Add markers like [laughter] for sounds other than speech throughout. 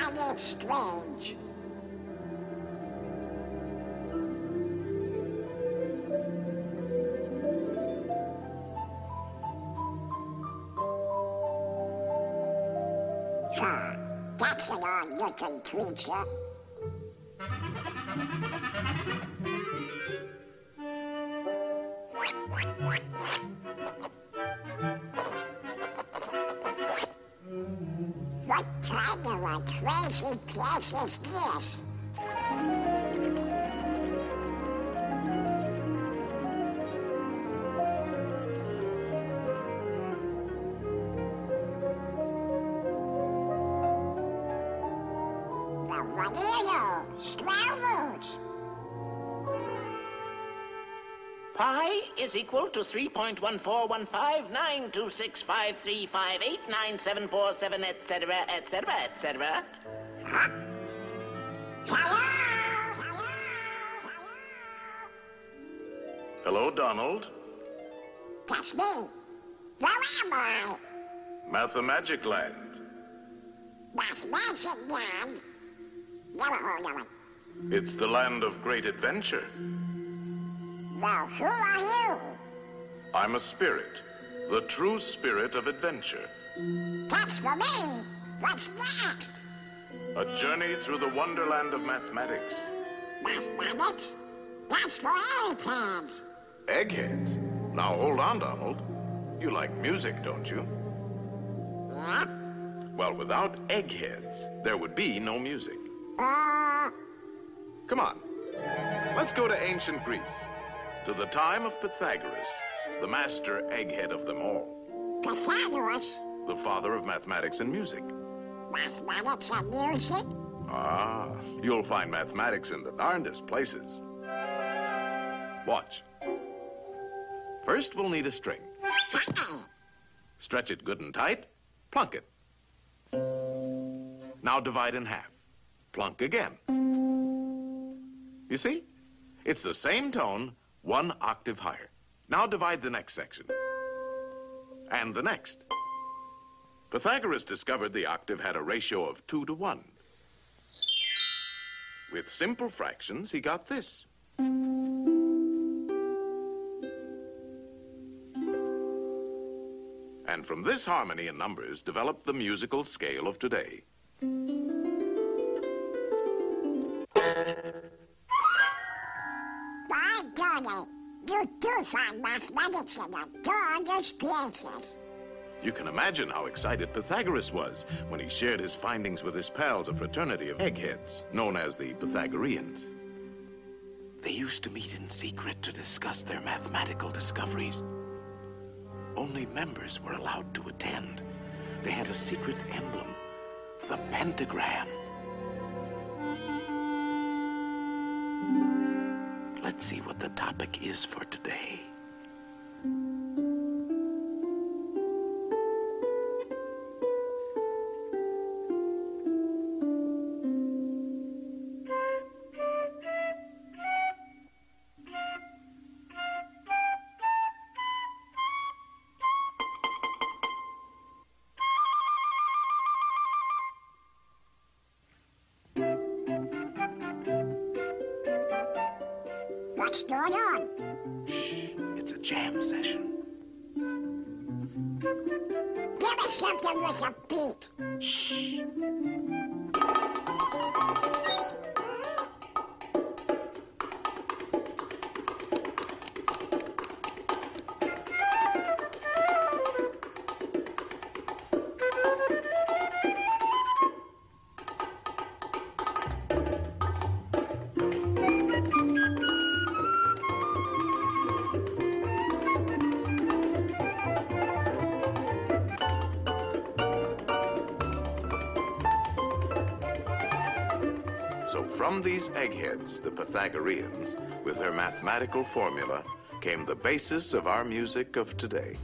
it strange. That's an odd-looking creature. Crazy place is this? Well, what are you? Squirrels? Pi is equal to 3.141592653589747, etc., etc., etc. Hello? Hello, Donald. That's me. Where am I? Mathmagic Land. That's Magic Land. Never heard of it. It's the land of great adventure. Now, who are you? I'm a spirit, the true spirit of adventure. That's for me. What's next? A journey through the wonderland of mathematics. Mathematics? That's for eggheads. Eggheads? Now hold on, Donald. You like music, don't you? What? Well, without eggheads, there would be no music. Come on. Let's go to ancient Greece, to the time of Pythagoras, the master egghead of them all, Pythagoras. the father of mathematics and music. Mathematics and music? Ah, you'll find mathematics in the darndest places. Watch. First, we'll need a string. Stretch it good and tight, plunk it. Now divide in half. Plunk again. You see? It's the same tone, one octave higher. Now divide the next section. And the next. Pythagoras discovered the octave had a ratio of two to one. With simple fractions, he got this. And from this harmony in numbers developed the musical scale of today. By golly, you do find mathematics in the darndest places. You can imagine how excited Pythagoras was when he shared his findings with his pals, a fraternity of eggheads, known as the Pythagoreans. They used to meet in secret to discuss their mathematical discoveries. Only members were allowed to attend. They had a secret emblem, the pentagram. Let's see what the topic is for today. From these eggheads, the Pythagoreans, with their mathematical formula, came the basis of our music of today.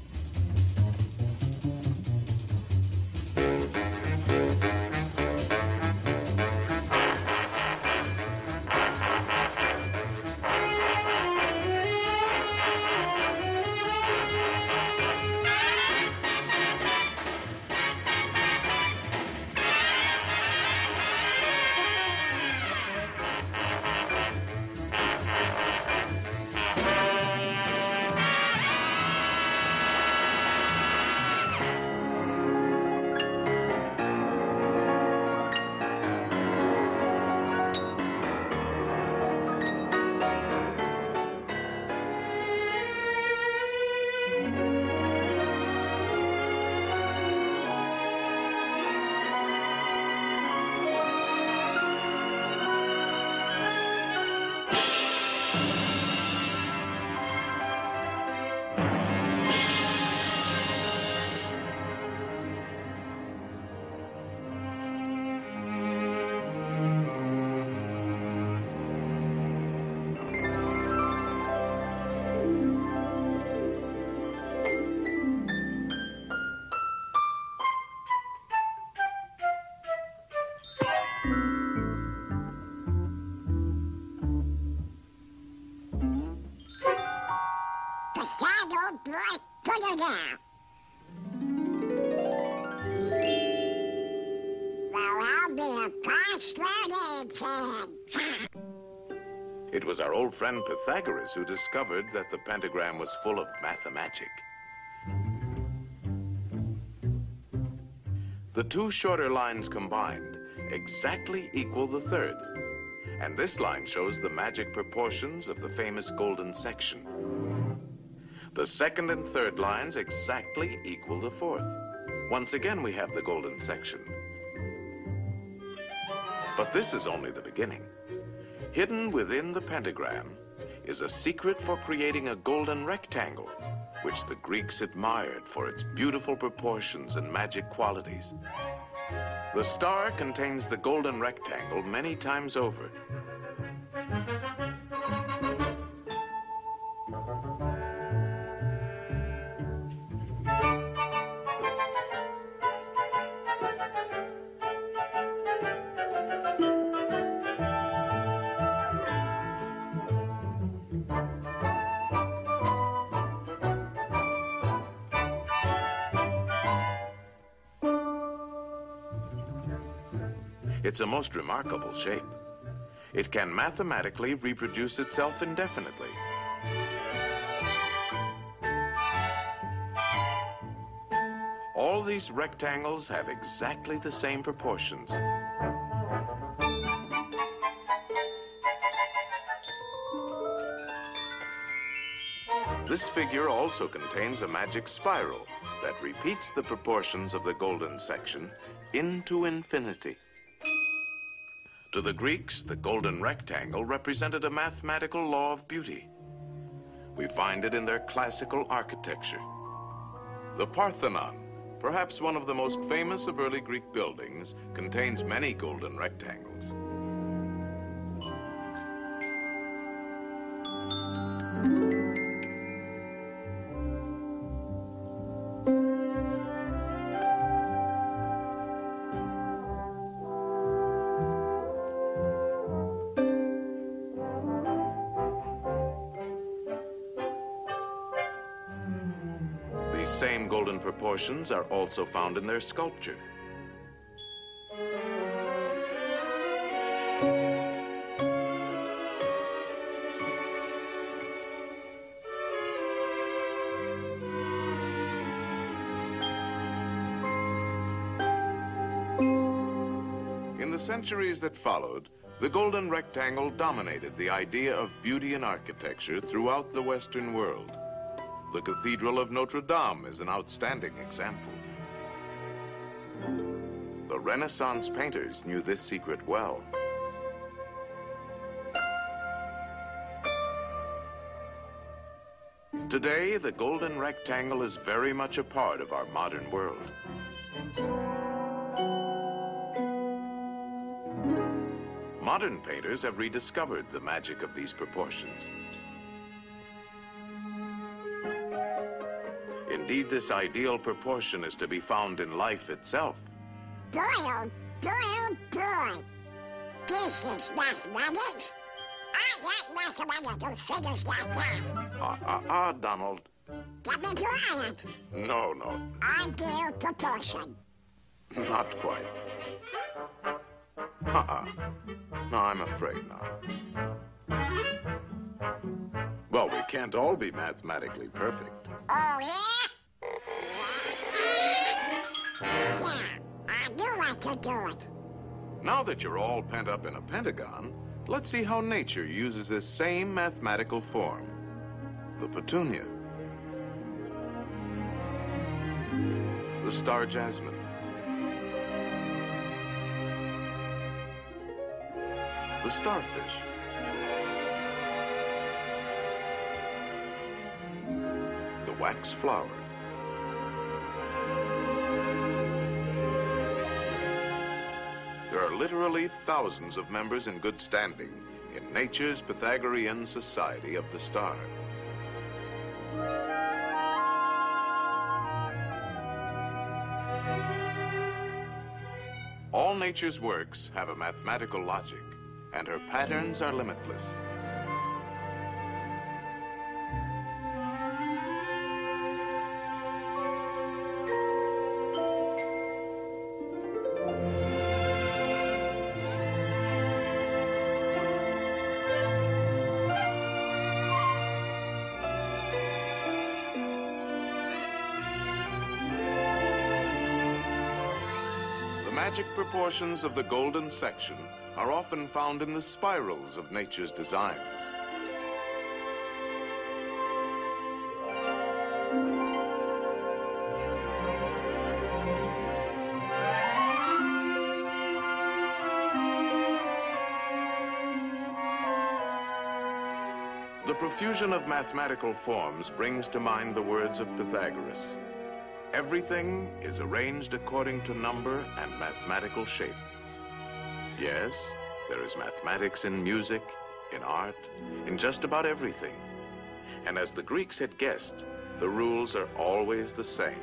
Well, I'll be a persuaded fan. It was our old friend Pythagoras who discovered that the pentagram was full of mathmagic. The two shorter lines combined exactly equal the third. And this line shows the magic proportions of the famous golden section. The second and third lines exactly equal the fourth. Once again, we have the golden section. But this is only the beginning. Hidden within the pentagram is a secret for creating a golden rectangle, which the Greeks admired for its beautiful proportions and magic qualities. The star contains the golden rectangle many times over. It's a most remarkable shape. It can mathematically reproduce itself indefinitely. All these rectangles have exactly the same proportions. This figure also contains a magic spiral that repeats the proportions of the golden section into infinity. To the Greeks, the golden rectangle represented a mathematical law of beauty. We find it in their classical architecture. The Parthenon, perhaps one of the most famous of early Greek buildings, contains many golden rectangles. Same golden proportions are also found in their sculpture. In the centuries that followed, the golden rectangle dominated the idea of beauty in architecture throughout the Western world. The Cathedral of Notre Dame is an outstanding example. The Renaissance painters knew this secret well. Today, the golden rectangle is very much a part of our modern world. Modern painters have rediscovered the magic of these proportions. Indeed, this ideal proportion is to be found in life itself. Boy, oh boy, oh boy. This is mathematics. I got mathematical figures like that. Ah, ah, ah, Donald. Get me to it. No, no, Ideal proportion. not quite. Uh-uh. No, I'm afraid not. Well, we can't all be mathematically perfect. Oh, yeah? Yeah, I knew I could do it. Now that you're all pent up in a pentagon, let's see how nature uses this same mathematical form. The petunia. The star jasmine. The starfish. The wax flower. Are literally thousands of members in good standing in nature's Pythagorean Society of the Star. All nature's works have a mathematical logic, and her patterns are limitless. Magic proportions of the golden section are often found in the spirals of nature's designs. The profusion of mathematical forms brings to mind the words of Pythagoras. Everything is arranged according to number and mathematical shape. Yes, there is mathematics in music, in art, in just about everything. And as the Greeks had guessed, the rules are always the same.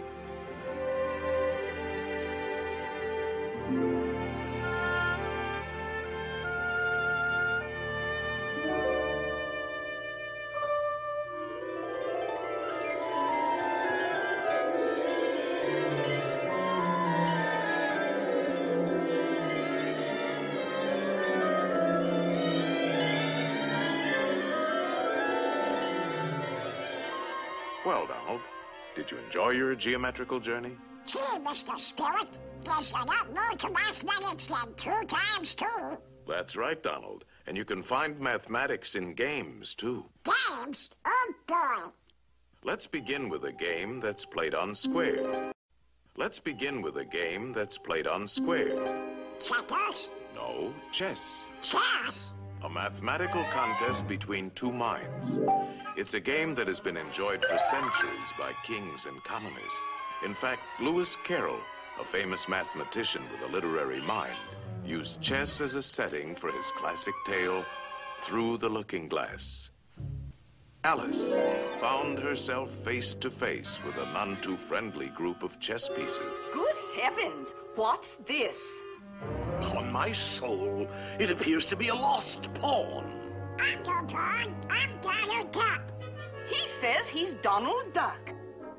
Enjoy your geometrical journey? Gee, Mr. Spirit, there's a lot more to mathematics than two times two. That's right, Donald. And you can find mathematics in games, too. Games? Oh, boy. Let's begin with a game that's played on squares. Let's begin with a game that's played on squares. Checkers? No, chess. Chess? A mathematical contest between two minds. It's a game that has been enjoyed for centuries by kings and commoners. In fact, Lewis Carroll, a famous mathematician with a literary mind, used chess as a setting for his classic tale, Through the Looking Glass. Alice found herself face to face with a none too friendly group of chess pieces. Good heavens! What's this? Upon my soul, it appears to be a lost pawn. I'm no pawn. I'm Donald Duck. He says he's Donald Duck.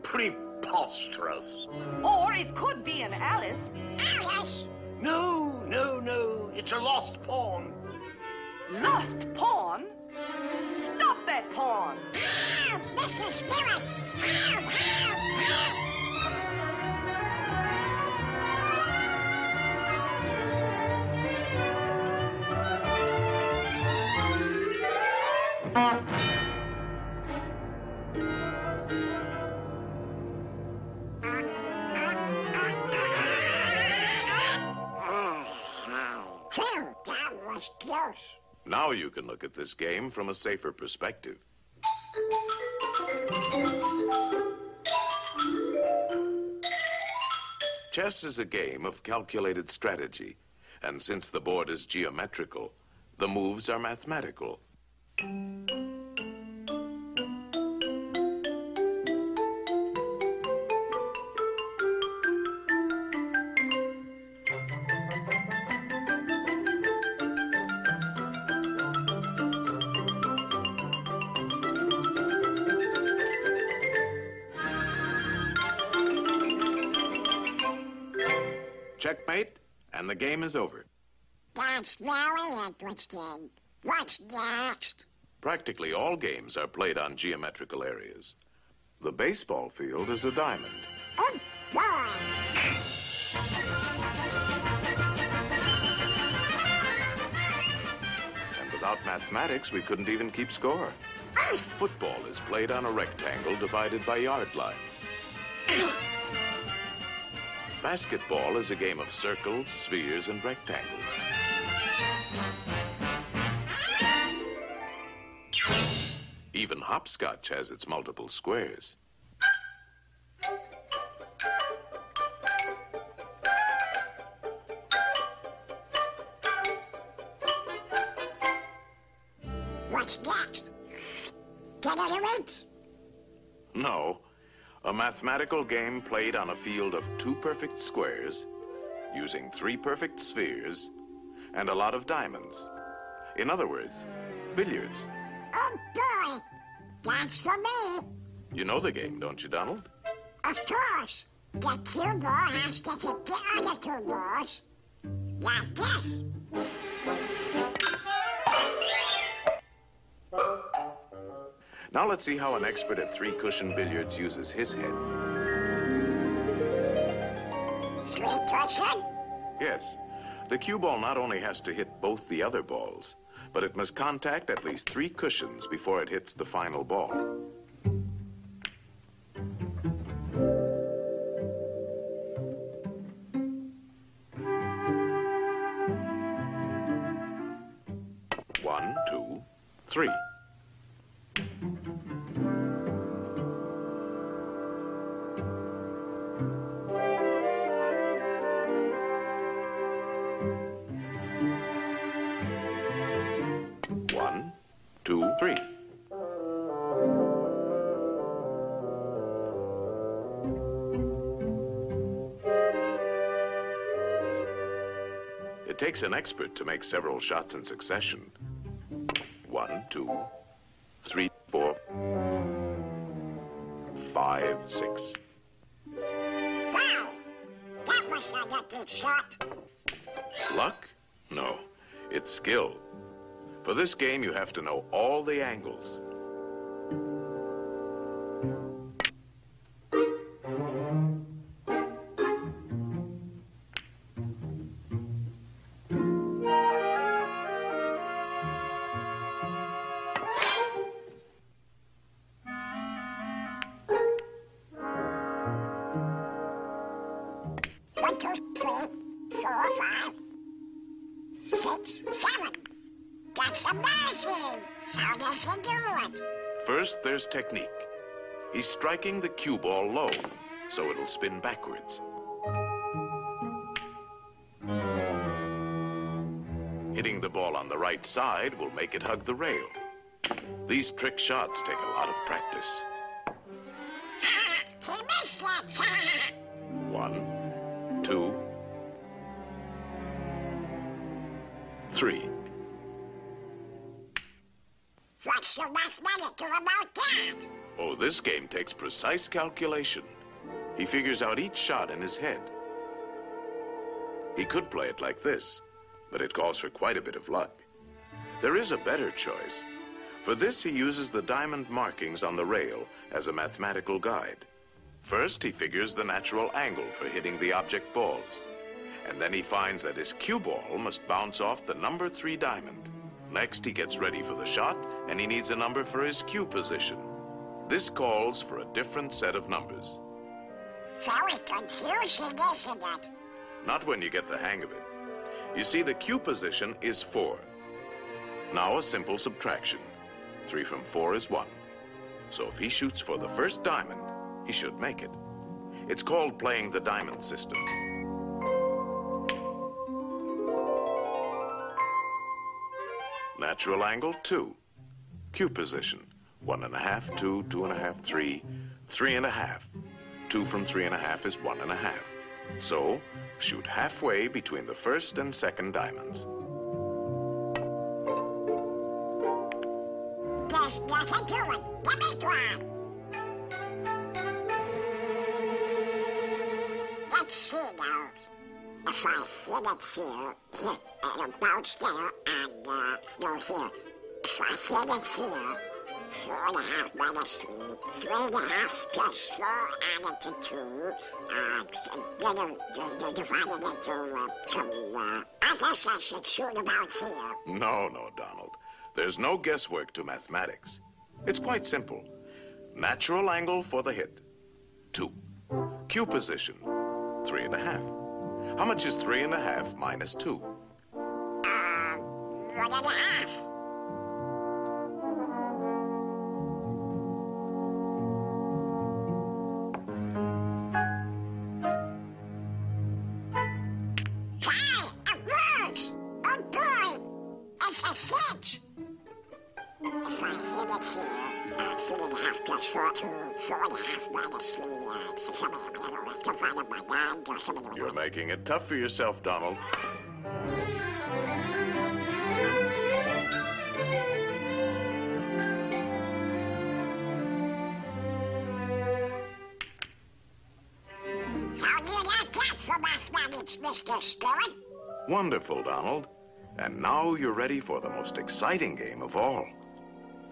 Preposterous. Or it could be an Alice. Alice? No, no, no. It's a lost pawn. Lost pawn? Stop that pawn! Ah, ow, Mr. Spirit! Ow, ow, ow! Close. Now you can look at this game from a safer perspective. Chess is a game of calculated strategy, and since the board is geometrical, the moves are mathematical. Is over. That's very interesting. What's next? Practically all games are played on geometrical areas. The baseball field is a diamond. Oh, boy. And without mathematics, we couldn't even keep score. Football is played on a rectangle divided by yard lines. Basketball is a game of circles, spheres, and rectangles. Even hopscotch has its multiple squares. Mathematical game played on a field of two perfect squares, using three perfect spheres, and a lot of diamonds. In other words, billiards. Oh, boy. That's for me. You know the game, don't you, Donald? Of course. The cue ball has to hit the other two balls. Like this. Now let's see how an expert at three cushion billiards uses his head. Three cushion? Yes. The cue ball not only has to hit both the other balls, but it must contact at least three cushions before it hits the final ball. Takes an expert to make several shots in succession. One, two, three, four, five, six. Wow! That was not a good shot. Luck? No, it's skill. For this game, you have to know all the angles. Six, seven. That's amazing. How does he do it? First, there's technique. He's striking the cue ball low, so it'll spin backwards. Hitting the ball on the right side will make it hug the rail. These trick shots take a lot of practice. [laughs] he missed it. [laughs] One, two, three. What's the mathematical about that? Oh, this game takes precise calculation. He figures out each shot in his head. He could play it like this, but it calls for quite a bit of luck. There is a better choice. For this, he uses the diamond markings on the rail as a mathematical guide. First, he figures the natural angle for hitting the object balls. And then he finds that his cue ball must bounce off the number three diamond. Next, he gets ready for the shot, and he needs a number for his cue position. This calls for a different set of numbers. Very confusing, isn't it? Not when you get the hang of it. You see, the cue position is four. Now a simple subtraction. Three from four is one. So if he shoots for the first diamond, he should make it. It's called playing the diamond system. Natural angle, two. Cue position, one and a half, two, two and a half, three, three and a half. Two from three and a half is one and a half. So, shoot halfway between the first and second diamonds. There's nothing to it. Give me one. Let's see now. If I hit it here, it'll bounce there and, uh, no, here. If I hit it here, four and a half minus three, three and a half plus four added to two, uh, uh, uh, divided into uh, two, uh, I guess I should shoot about here. No, no, Donald. There's no guesswork to mathematics. It's quite simple. Natural angle for the hit, two. Cue position, three and a half. How much is three and a half minus two? Uh, one and a half. Hey, it works! Boy! It's a! Three and a half plus four, and a half minus three, uh, divided by nine, or something like You're making it tough for yourself, Donald. How do you like that for mathematics, Mr. Spirit? Wonderful, Donald. And now you're ready for the most exciting game of all.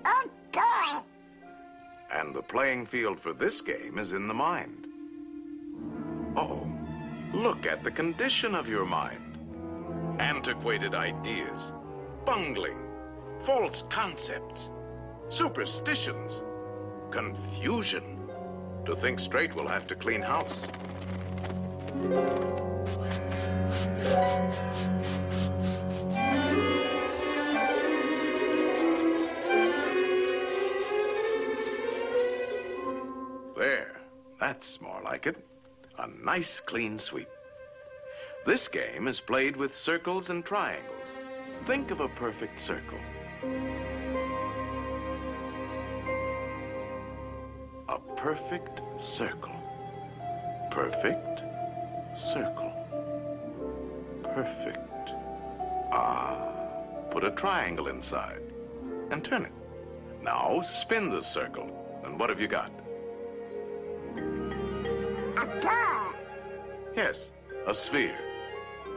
Oh boy! And the playing field for this game is in the mind. Uh-oh. Look at the condition of your mind. Antiquated ideas, bungling, false concepts, superstitions, confusion. To think straight, we'll have to clean house. That's more like it. A nice clean sweep. This game is played with circles and triangles. Think of a perfect circle. A perfect circle. Perfect circle. Perfect. Ah, put a triangle inside and turn it. Now spin the circle. And what have you got? A ball. Yes, a sphere.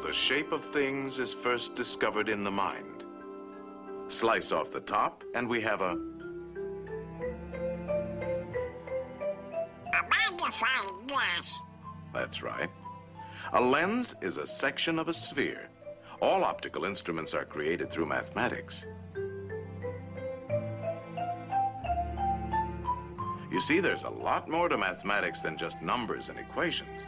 The shape of things is first discovered in the mind. Slice off the top, and we have a A magnifying glass. That's right. A lens is a section of a sphere. All optical instruments are created through mathematics. See, there's a lot more to mathematics than just numbers and equations.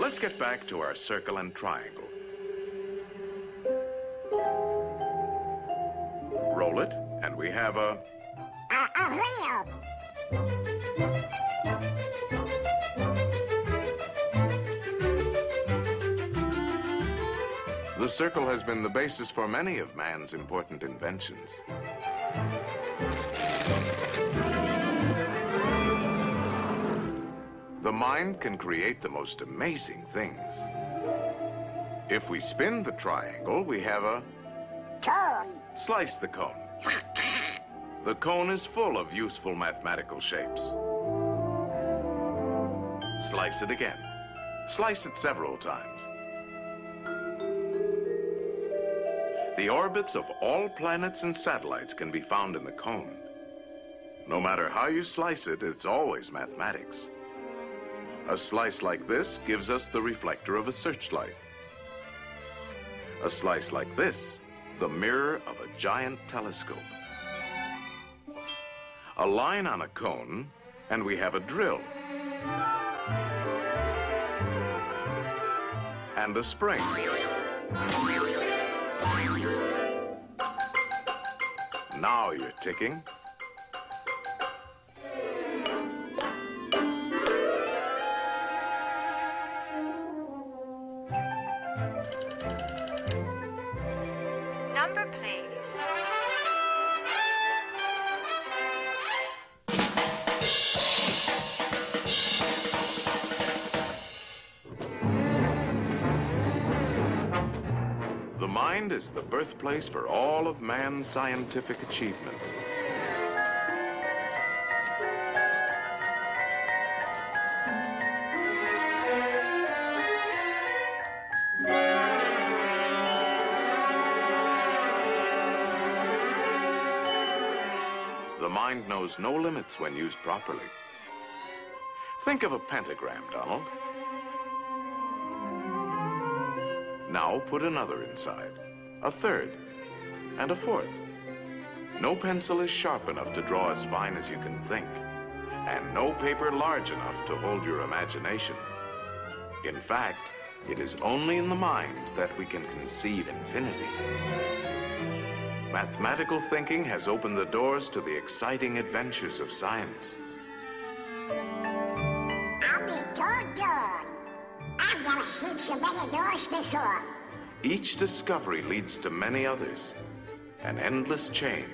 Let's get back to our circle and triangle. Roll it, and we have a A, a wheel. The circle has been the basis for many of man's important inventions. Mind can create the most amazing things. If we spin the triangle, we have a Cone. slice the cone. The cone is full of useful mathematical shapes. Slice it again. Slice it several times. The orbits of all planets and satellites can be found in the cone. No matter how you slice it, it's always mathematics. A slice like this gives us the reflector of a searchlight. A slice like this, the mirror of a giant telescope. A line on a cone, and we have a drill. And a spring. Now you're ticking. Birthplace for all of man's scientific achievements. The mind knows no limits when used properly. Think of a pentagram, Donald. Now put another inside, a third, and a fourth. No pencil is sharp enough to draw as fine as you can think, and no paper large enough to hold your imagination. In fact, it is only in the mind that we can conceive infinity. Mathematical thinking has opened the doors to the exciting adventures of science. I'll be doggone. I've never seen so many doors before. Each discovery leads to many others, an endless chain.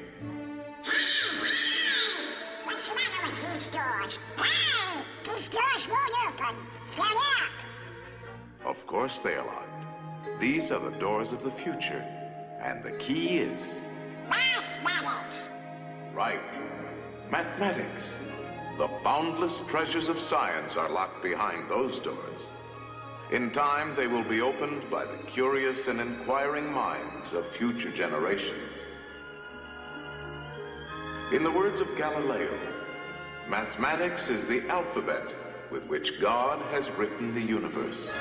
What's the matter with these doors? Hey! These doors won't open. They're locked. Of course they are locked. These are the doors of the future, and the key is Mathematics. right. Mathematics. The boundless treasures of science are locked behind those doors. In time, they will be opened by the curious and inquiring minds of future generations. In the words of Galileo, mathematics is the alphabet with which God has written the universe.